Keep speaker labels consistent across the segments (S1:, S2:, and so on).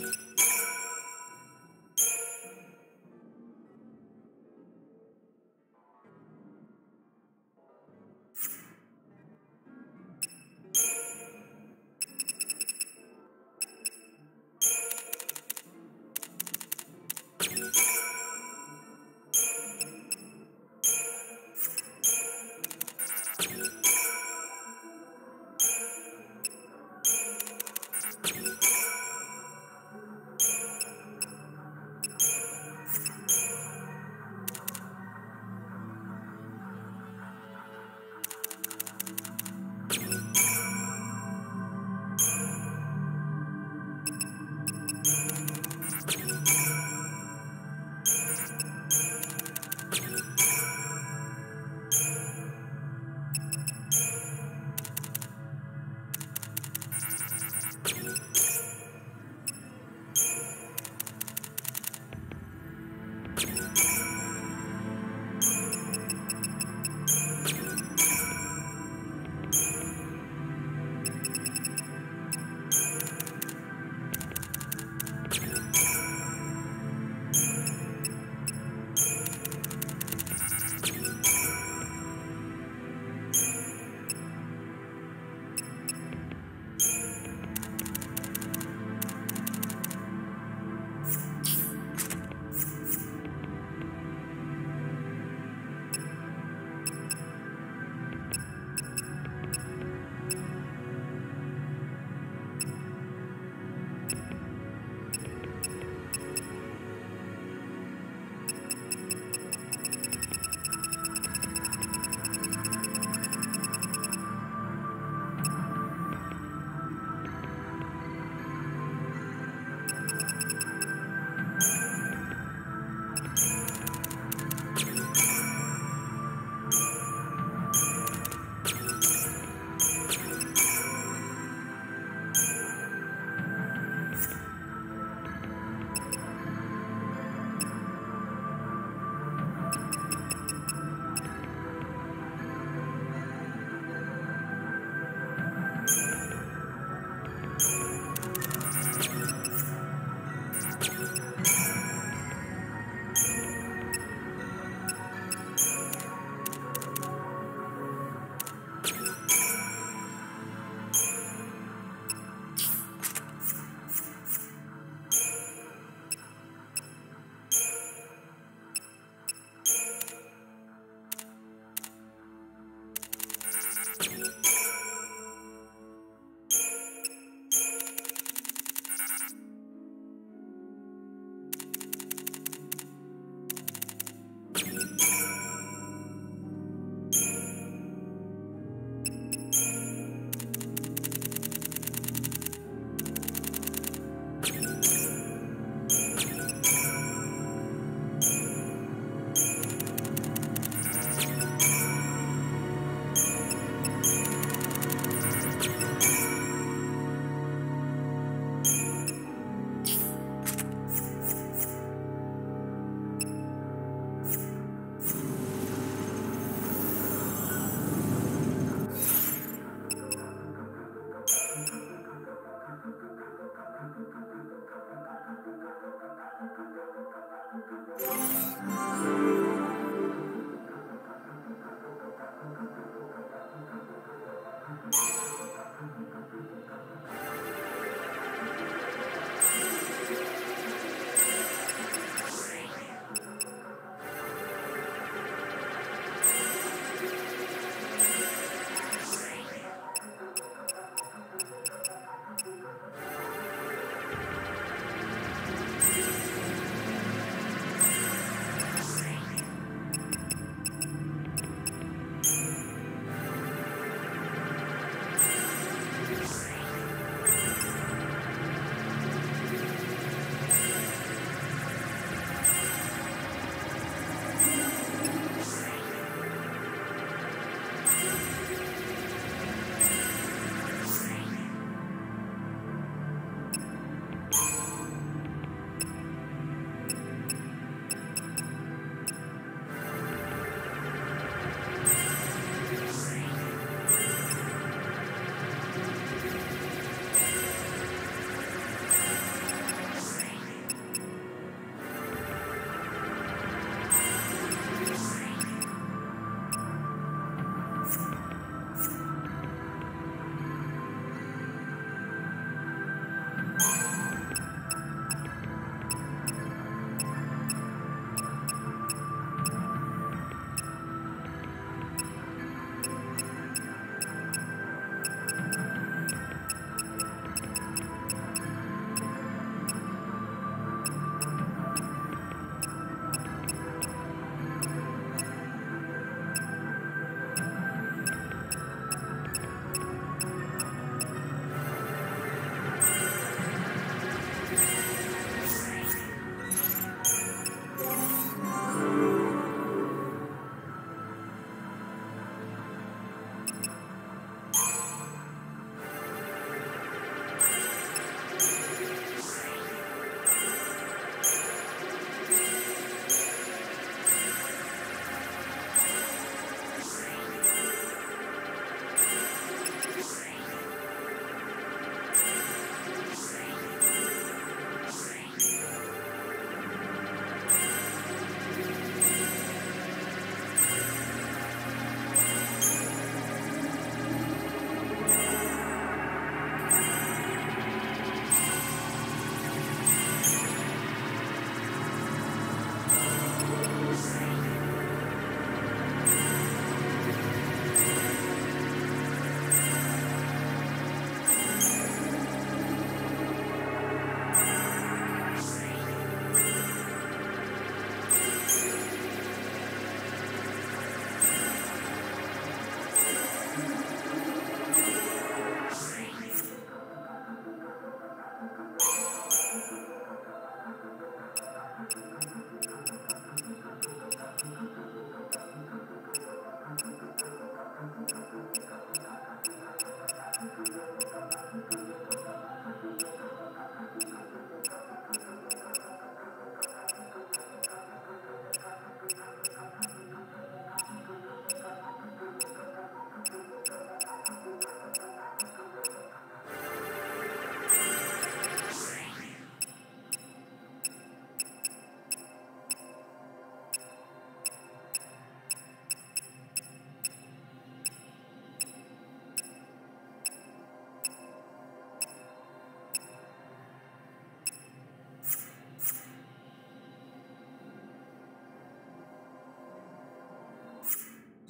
S1: you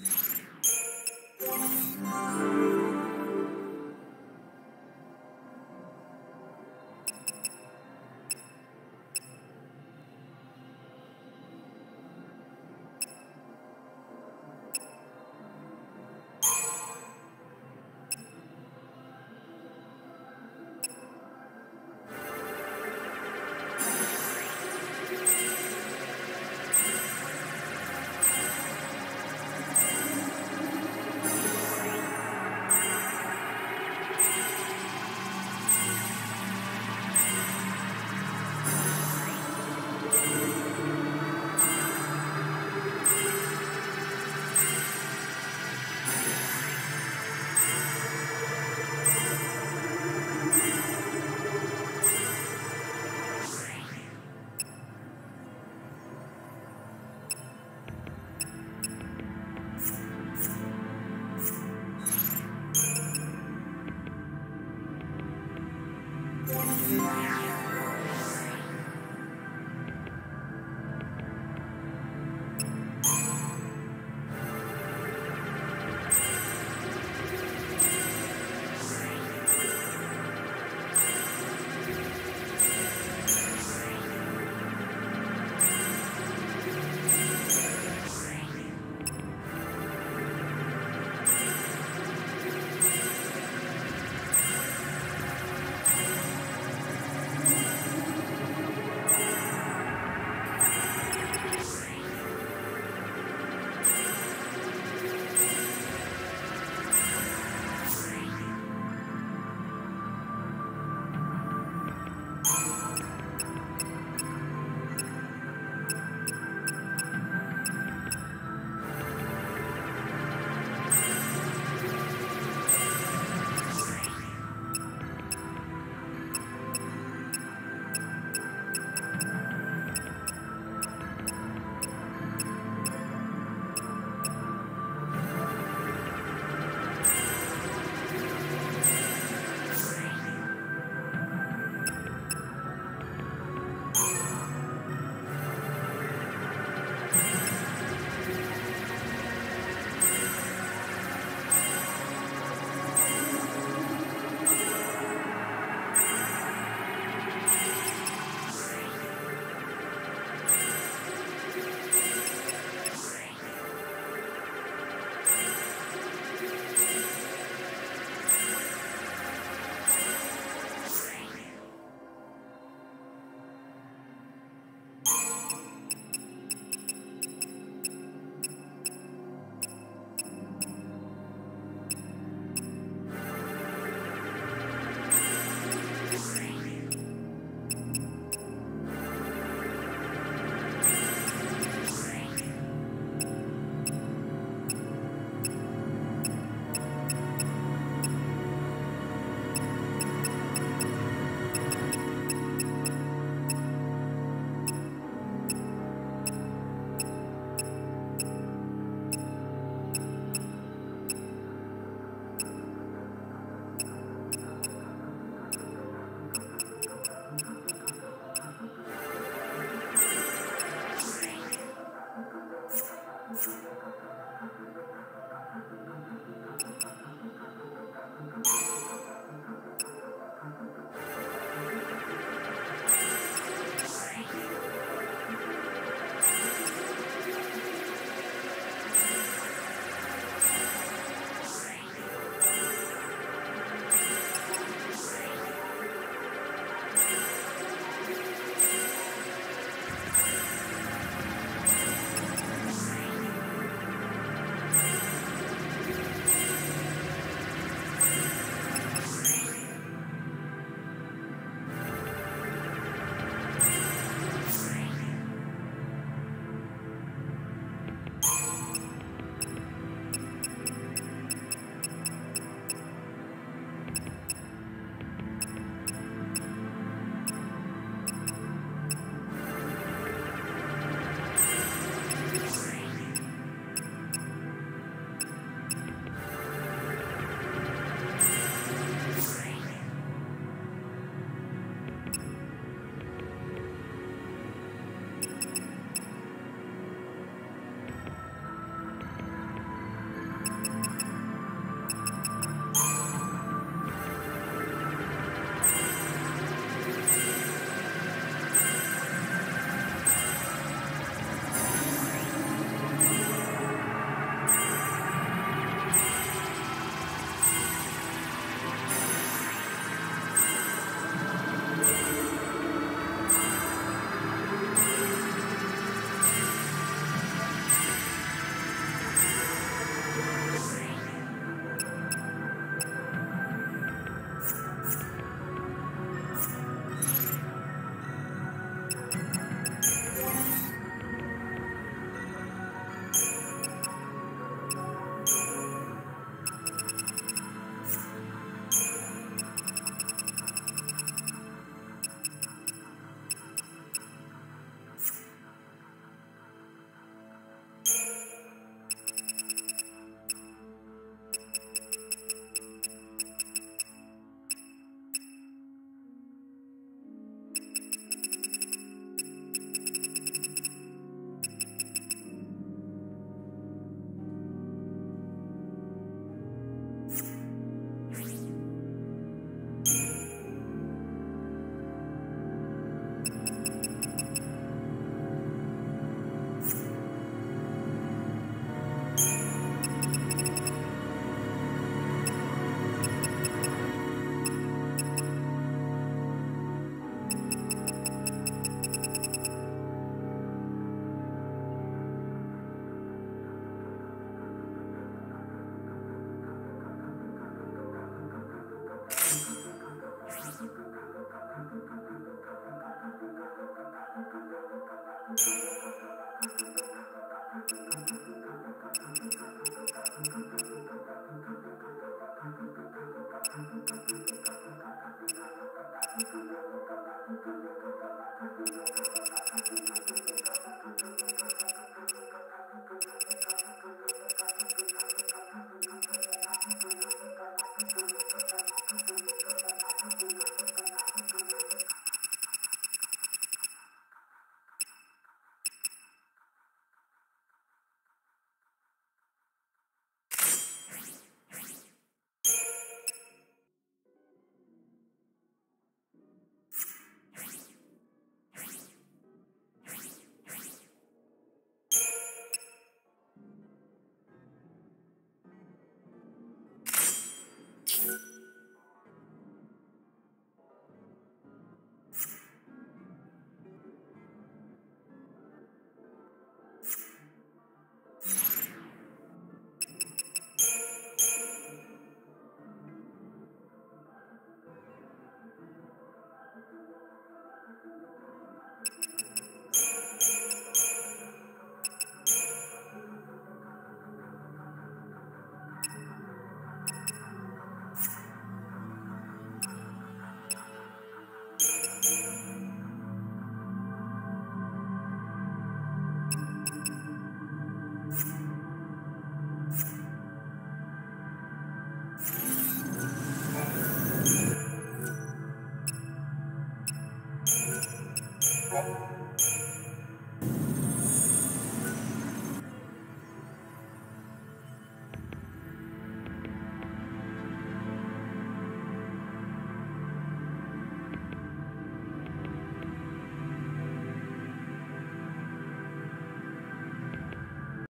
S1: Música